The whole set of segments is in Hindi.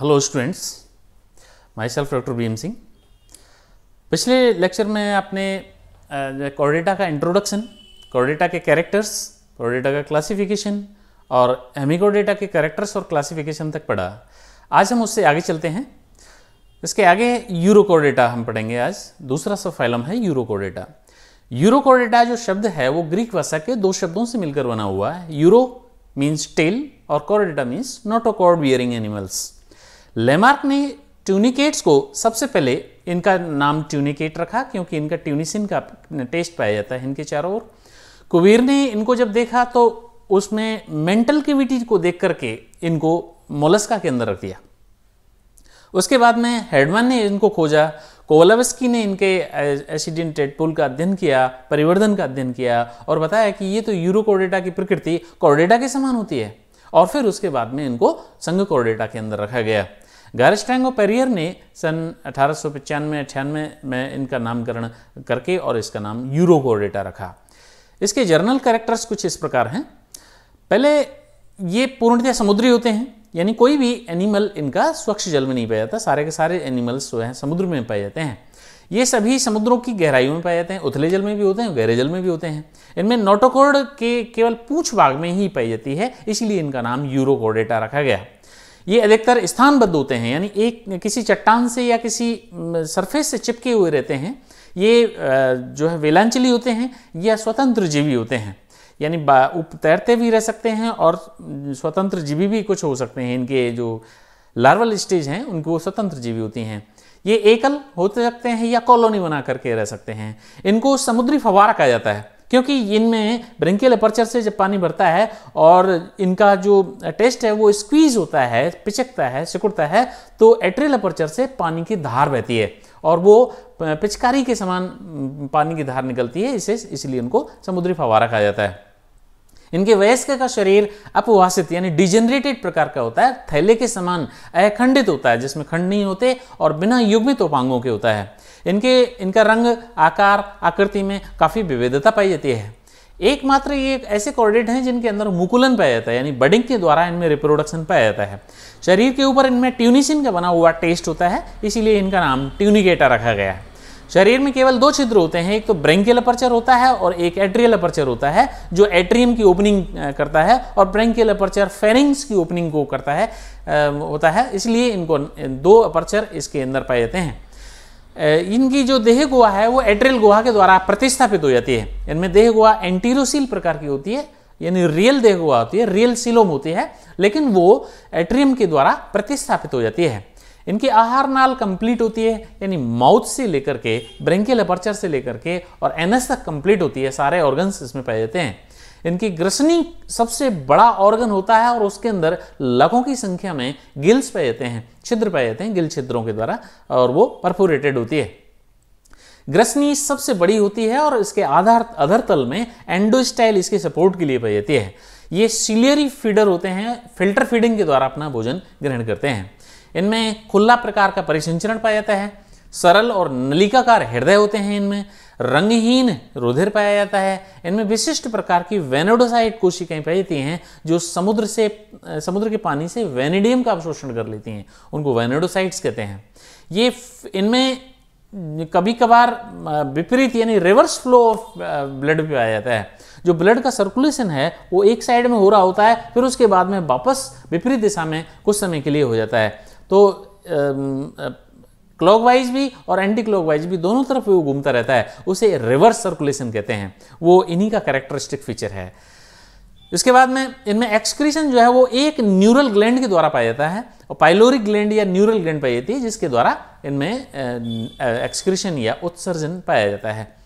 Hello students myself doctor M Singh पिछले लेक्चर में आपने कोर्डेटा का इंट्रोडक्शन कोर्डेटा के कैरेक्टर्स कोर्डेटा का क्लासिफिकेशन और हेमिकोडेटा के कैरेक्टर्स और क्लासिफिकेशन तक पढ़ा। आज हम उससे आगे चलते हैं। इसके आगे यूरोकोडेटा हम पढ़ेंगे आज। दूसरा सब फाइलम है यूरोकोडेटा यूरोकोडेटा जो शब्द है, वो ग्रीक भाषा के दो शब्दों से मिलकर बना हुआ है। यूरो मीन्स टेल और Chordata means notochord bearing animals Lamarck ने ट्यूनिकेट्स को सबसे पहले इनका नाम ट्यूनिकेट रखा, क्योंकि इनका ट्यूनिसिन का टेस्ट पाया जाता है इनके चारों ओर। कुबीर ने इनको जब देखा तो उसमें मेंटल किविटी को देख करके इनको मोलस्का के अंदर रख दिया। उसके बाद में हेडमैन ने इनको खोजा कोवलावस्की ने इनके एसिडिन टेटपुल का अध्ययन किया, परिवर्धन का अध्ययन किया, और बताया कि ये तो यूरोकोर्डेटा की प्रकृति कोर्डेटा के समान होती है। और फिर उसके बाद में इनको संघ कोर्डेटा के अंदर रखा गया। गारिस्टैंगो पेरियर ने सन अठारह सौ पचानवे, अठानवे में इनका नामकरण करके और इसका नाम यूरोकोर्डेटा रखा। इसके जर्नल कैरेक्टर्स कुछ इस प्रकार हैं। पहले ये पूर्णतः समुद्री होते हैं, यानी कोई भी एनिमल इनका स्वच्छ जल में नहीं पाया जाता, सारे के सारे एनिमल्स जो हैं समुद्र में पाए जाते हैं। ये सभी समुद्रों की गहराइयों में पाए जाते हैं, उथले जल में भी होते हैं, गहरे जल में भी होते हैं। इनमें नोटोकोर्ड के केवल पूछ भाग में ही पाई जाती है, इसलिए इनका नाम यूरोकोडेटा रखा गया। ये अधिकतर स्थानबद्ध होते हैं, यानी एक किसी चट्टान से या किसी सरफेस से चिपके हुए रहते हैं। ये जो है वेलांचली होते हैं या स्वतंत्र जीवी होते हैं। यानी उप, तैरते भी रह सकते हैं और स्वतंत्र जीवी भी कुछ हो सकते हैं। इनके जो लार्वल स्टेज हैं, उनको स्वतंत्र जीवी होती हैं। ये एकल होते सकते हैं या कॉलोनी बना करके रह सकते हैं। इनको समुद्री फवारा कहा जाता है। क्योंकि इनमें ब्रिंकियल अपर्चर से जब पानी भरता है और इनका जो टेस्ट है, वो स्क्वीज होता है, पिचकता है, सिकुड़ता है तो एट्रियल अपर्चर से पानी की धार बहती है और वो पिचकारी के समान पानी की धार निकलती है। इसे, इसलिए उनको समुद्री फवारा कहा जाता है। इनके वयस्क का शरीर अपवासित, यानी डिजेनरेटेड प्रकार का होता है, थैले के समान अखंडित होता है, जिसमें खंड नहीं होते और बिना युग्मित उपांगों के होता है। इनके, इनका रंग, आकार, आकृति में काफ़ी विविधता पाई जाती है। एकमात्र ये ऐसे कॉर्डेट हैं जिनके अंदर मुकुलन पाया जाता है, यानी बडिंग के द्वारा इनमें रिप्रोडक्शन पाया जाता है। शरीर के ऊपर इनमें ट्यूनिसिन का बना हुआ टेस्ट होता है, इसीलिए इनका नाम ट्यूनिकेटा रखा गया है। शरीर में केवल दो छिद्र होते हैं, एक तो ब्रेंकियल अपर्चर होता है और एक एट्रियल अपर्चर होता है, जो एट्रियम की ओपनिंग करता है और ब्रेंकियल अपर्चर फेरिंग्स की ओपनिंग को करता है होता है। इसलिए इनको, दो अपर्चर इसके अंदर पाए जाते हैं। इनकी जो देह गुहा है, वो एट्रियल गुहा के द्वारा प्रतिस्थापित हो जाती है। इनमें देह गुहा एंटीरोसील प्रकार की होती है, यानी रियल देह गुहा होती है रियल सिलोम होती है, लेकिन वो एट्रियम के द्वारा प्रतिस्थापित हो जाती है। इनकी आहार नाल कंप्लीट होती है, यानी माउथ से लेकर के ब्रेंकियल अपर्चर से लेकर के और एनएस तक कंप्लीट होती है, सारे ऑर्गन्स इसमें पाए जाते हैं। इनकी ग्रसनी सबसे बड़ा ऑर्गन होता है और उसके अंदर लाखों की संख्या में गिल्स पाए जाते हैं, छिद्र पाए जाते हैं गिल छिद्रों के द्वारा, और वो परफोरेटेड होती है। ग्रसनी सबसे बड़ी होती है और इसके आधार अधर तल में एंडोस्टाइल इसके सपोर्ट के लिए पाई जाती है। ये सिलियरी फीडर होते हैं फ़िल्टर फीडिंग के द्वारा अपना भोजन ग्रहण करते हैं। इनमें खुला प्रकार का परिसंचरण पाया जाता है। सरल और नलिकाकार हृदय होते हैं इनमें। रंगहीन रुधिर पाया जाता है। इनमें विशिष्ट प्रकार की वेनोडोसाइट कोशिकाएँ पाई जाती हैं, जो समुद्र से, समुद्र के पानी से वेनेडियम का अवशोषण कर लेती हैं। उनको वेनेडोसाइट्स कहते हैं। ये इनमें कभी कभार विपरीत यानी रिवर्स फ्लो ऑफ़ ब्लड भी पाया जाता है। जो ब्लड का सर्कुलेशन है, वो एक साइड में हो रहा होता है, फिर उसके बाद में वापस विपरीत दिशा में कुछ समय के लिए हो जाता है। तो क्लॉकवाइज भी और एंटी क्लॉकवाइज भी दोनों तरफ़ वो घूमता रहता है। उसे रिवर्स सर्कुलेशन कहते हैं। वो इन्हीं का कैरेक्टरिस्टिक फीचर है। इसके बाद में इनमें एक्सक्रीशन जो है वो एक न्यूरल ग्लैंड के द्वारा पाया जाता है और पाइलोरिक ग्लैंड या न्यूरल ग्लैंड पाई जाती है, जिसके द्वारा इनमें एक्सक्रीशन या उत्सर्जन पाया जाता है।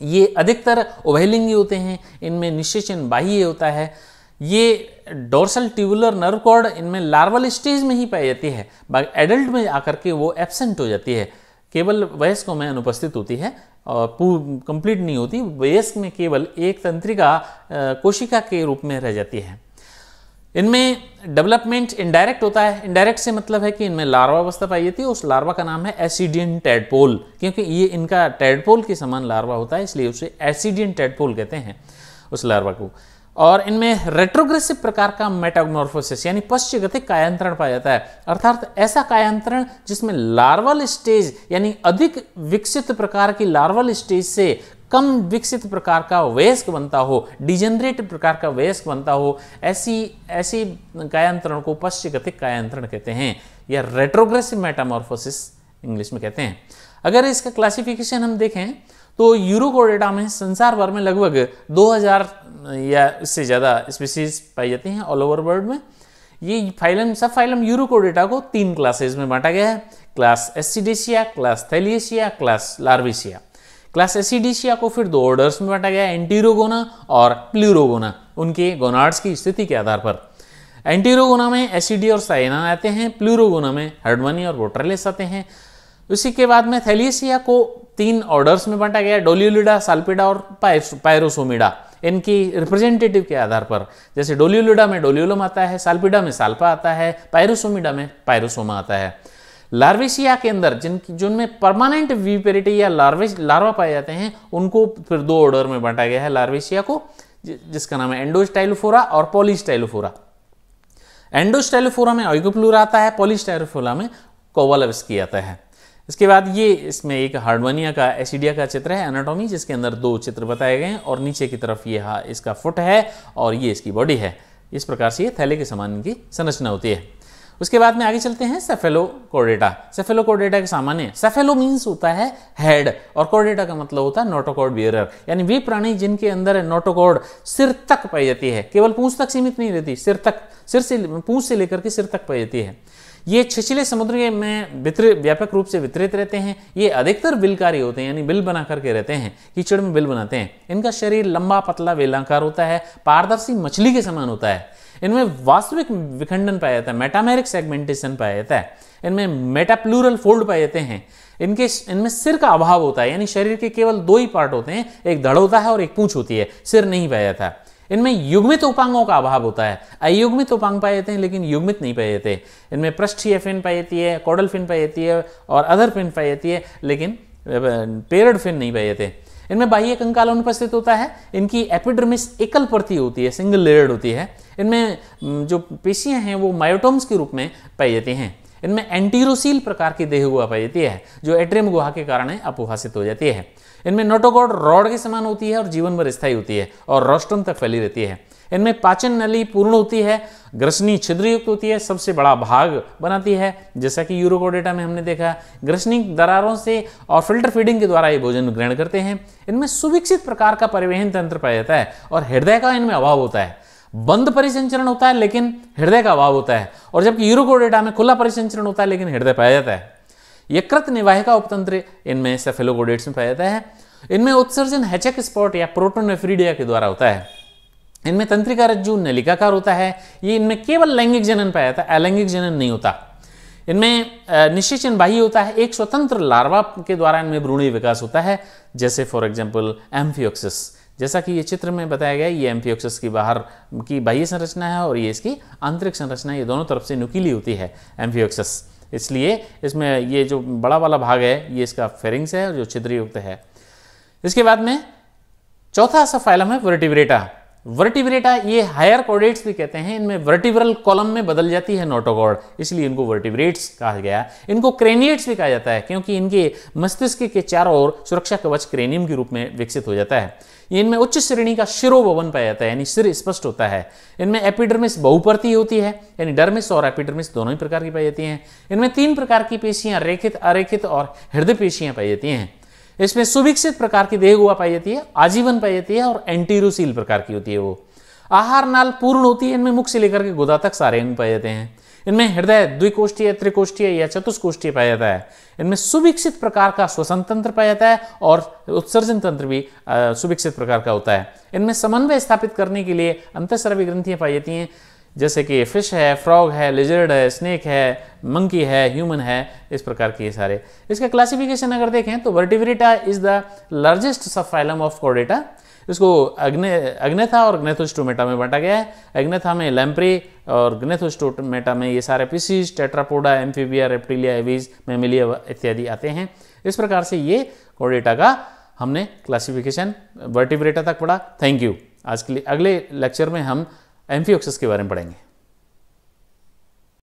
ये अधिकतर उभयलिंगी होते हैं, इनमें निश्चेचन बाह्य होता है। ये डोर्सल ट्यूबुलर नर्व कॉर्ड इनमें लार्वल स्टेज में ही पाई जाती है। बाकी एडल्ट में आकर के वो एबसेंट हो जाती है। केवल वयस्कों में अनुपस्थित होती है और कंप्लीट नहीं होती। वयस्क में केवल एक तंत्रिका कोशिका के रूप में रह जाती है। इनमें डेवलपमेंट इनडायरेक्ट होता है। इनडायरेक्ट से मतलब है कि इनमें लार्वा अवस्था पाई जाती है। उस लार्वा का नाम है एसिडियन टेडपोल क्योंकि ये इनका टेडपोल के समान लार्वा होता है, इसलिए उसे एसिडियन टेडपोल कहते हैं, उस लार्वा को। और इनमें रेट्रोग्रेसिव प्रकार का मेटामॉर्फोसिस यानी पश्चिगतिक कायांतरण पाया जाता है। अर्थात ऐसा कायांतरण जिसमें लार्वल स्टेज यानी अधिक विकसित प्रकार की लार्वल स्टेज से कम विकसित प्रकार का वयस्क बनता हो डिजेनरेट प्रकार का वयस्क बनता हो, ऐसी ऐसी कायांतरण को पश्चिगतिक कायांतरण कहते हैं, या रेट्रोग्रेसिव मेटामॉर्फोसिस इंग्लिश में कहते हैं। अगर इसका क्लासिफिकेशन हम देखें तो यूरोकोडेटा में संसार भर में लगभग 2000 या इससे ज़्यादा स्पीसीज पाई जाती हैं ऑल ओवर वर्ल्ड में। ये फाइलम सब फाइलम यूरोकोडेटा को तीन क्लासेज में बांटा गया है। Class Ascidiacea class Thaliacea class Larvacea class Ascidiacea को फिर दो ऑर्डर्स में बांटा गया एंटीरोगोना और प्लूरोगोना उनके गोनार्ड्स की स्थिति के आधार पर। एंटीरोगोना में एसिडी और साइना आते हैं प्लूरोगोना में हर्डवानी और वोट्रेलिस आते हैं। उसी के बाद में थैलियसिया को तीन ऑर्डर्स में बांटा गया, डोलियोलिडा, साल्पिडा और पायरोसोमिडा। इनकी रिप्रेजेंटेटिव के आधार पर, जैसे डोलियोलिडा में डोलियोलम आता है, साल्पिडा में साल्पा आता है, पायरोसोमिडा में पायरोसोमा आता है। लार्वेशिया के अंदर, जिन, जिनमें परमानेंट वीपेरिटी या लार्वे लार्वा पाए जाते हैं, उनको फिर दो ऑर्डर में बांटा गया है लार्वेशिया को जिसका नाम है एंडोस्टाइलोफोरा और पॉलीस्टाइलोफोरा। एंडोस्टाइलोफोरा में ऑइगोप्लूरा आता है, पॉलीस्टाइलोफोरा में कोवालविस्की आता है। इसके बाद ये इसमें एक हार्डवानिया का, एसिडिया का चित्र है एनाटॉमी जिसके अंदर दो चित्र बताए गए हैं, और नीचे की तरफ़ ये हा, इसका फुट है, और ये इसकी बॉडी है। इस प्रकार से ये थैले के समान की संरचना होती है। उसके बाद में आगे चलते हैं सेफेलो कोर्डेटा सेफेलो कोर्डेटा के सामान्य सेफेलो मीन्स होता है हेड और कोर्डेटा का मतलब होता है नोटोकॉर्ड बियरर यानी वे प्राणी जिनके अंदर नोटोकॉर्ड सिर तक पाई जाती है। केवल पूंछ तक सीमित नहीं रहती, सिर तक, सिर से, पूंछ से लेकर के सिर तक पाई जाती है। ये छिछले समुद्र में वितरित व्यापक रूप से वितरित रहते हैं। ये अधिकतर बिलकारी होते हैं, यानी बिल बना करके रहते हैं, कीचड़ में बिल बनाते हैं। इनका शरीर लंबा, पतला, वेलाकार होता है, पारदर्शी मछली के समान होता है। इनमें वास्तविक विखंडन पाया जाता है मेटामेरिक सेगमेंटेशन पाया जाता है। इनमें मेटाप्लूरल फोल्ड पाए जाते हैं। इनके इनमें सिर का अभाव होता है, यानी शरीर के केवल दो ही पार्ट होते हैं, एक धड़ होता है और एक पूंछ होती है। सिर नहीं पाया जाता। इनमें युग्मित उपांगों का अभाव होता है। अयुग्मित उपांग पाए जाते हैं, लेकिन युग्मित नहीं पाए जाते। इनमें पृष्ठीय फिन पाई जाती है, कॉडल फिन पाई जाती है और अदर फिन पाई जाती है, लेकिन पेरड फिन नहीं पाए जाते। इनमें बाह्य कंकाल अनुपस्थित होता है, इनकी एपिडर्मिस एकल प्रति होती है सिंगल लेयर्ड होती है। इनमें जो पेशियाँ हैं, वो मायोटोम्स के रूप में पाई जाती हैं। इनमें एंटीरोसील प्रकार की देह गुहा पाई जाती है, जो एट्रियम गुहा के कारण अपभाषित हो जाती है। इनमें नोटोगोड रॉड के समान होती है और जीवन भर स्थायी होती है और रोस्टम तक फैली रहती है। इनमें पाचन नली पूर्ण होती है ग्रसनी छिद्रयुक्त होती है, सबसे बड़ा भाग बनाती है। जैसा कि यूरोकोडेटा में हमने देखा ग्रसनी दरारों से और फ़िल्टर फीडिंग के द्वारा ये भोजन ग्रहण करते हैं। इनमें सुविकसित प्रकार का परिवहन तंत्र पाया जाता है और हृदय का इनमें अभाव होता है। बंद परिसंचरण होता है, लेकिन हृदय का अभाव होता है। और जबकि यूरोकोडेटा में खुला परिसंचरण होता है, लेकिन हृदय पाया जाता है। यकृत निवाहिका उपतंत्र इनमें सेफेलोकोडेट्स में पाया जाता है। इनमें उत्सर्जन हैचक स्पॉट या प्रोटोनेफ्रीडिया के द्वारा होता है। इनमें तंत्रिका रज्जु नलिकाकार होता है। ये इनमें केवल लैंगिक जनन पाया जाता है, अलैंगिक जनन नहीं होता। इनमें निश्चित बाह्य होता है। एक स्वतंत्र लार्वा के द्वारा इनमें भ्रूणी विकास होता है, जैसे फॉर एग्ज़ाम्पल एम्फियोक्सिस जैसा कि ये चित्र में बताया गया ये एम्फियोक्सस की बाहर की बाह्य संरचना है और ये इसकी आंतरिक संरचना ये दोनों तरफ़ से नुकीली होती है एम्फियोक्सस। इसलिए इसमें ये जो बड़ा वाला भाग है, ये इसका फेरिंग्स है और जो छिद्रयुक्त है। इसके बाद में चौथा सा फाइलम है वर्टिब्रेटा वर्टिब्रेटा ये हायर कोडेट्स भी कहते हैं, इनमें वर्टिब्रल कॉलम में बदल जाती है नोटोगॉड इसलिए इनको वर्टिब्रेट्स कहा गया। इनको क्रेनिएट्स भी कहा जाता है, क्योंकि इनके मस्तिष्क के चारों ओर सुरक्षा कवच क्रेनियम के रूप में विकसित हो जाता है। इनमें उच्च श्रेणी का शिरोभवन पाया जाता है, यानी सिर स्पष्ट होता है। इनमें एपिडर्मिस बहुपर्ती होती है, यानी डर्मिस और एपिडर्मिस दोनों ही प्रकार की पाई जाती हैं। इनमें तीन प्रकार की पेशियाँ रेखित, अरेखित और हृदय पेशियाँ पाई जाती हैं। इसमें सुविकसित प्रकार की देह गुआ पाई जाती है, आजीवन पाई जाती है और एंटीरोसील प्रकार की होती है वो। आहार नाल पूर्ण होती है, इनमें मुख से लेकर के गुदा तक सारे अंग पाए जाते हैं। इनमें हृदय द्विकोष्ठीय, त्रिकोष्ठीय या चतुष्कोष्ठीय पाया जाता है। इनमें सुविकसित प्रकार का श्वसन तंत्र पाया जाता है और उत्सर्जन तंत्र भी सुविकसित प्रकार का होता है। इनमें समन्वय स्थापित करने के लिए अंतस्रावी ग्रंथियाँ पाई जाती हैं। जैसे कि फ़िश है फ्रॉग है लिजर्ड है स्नेक है मंकी है ह्यूमन है, इस प्रकार के ये सारे। इसका क्लासिफिकेशन अगर देखें तो Vertebrata is the largest subphylum of कोडेटा इसको अग्ने, अग्नेथा और ग्नेथोस्टोमेटा में बांटा गया है। अग्नेथा में लैम्प्रे और ग्नेथोस्टोमेटा में ये सारे species Tetrapoda Amphibia Reptilia Aves Mammalia इत्यादि आते हैं। इस प्रकार से ये कोडेटा का हमने क्लासिफिकेशन वर्टिब्रेटा तक पढ़ा। थैंक यू आज के लिए, अगले लेक्चर में हम एम्फी के बारे में पढ़ेंगे।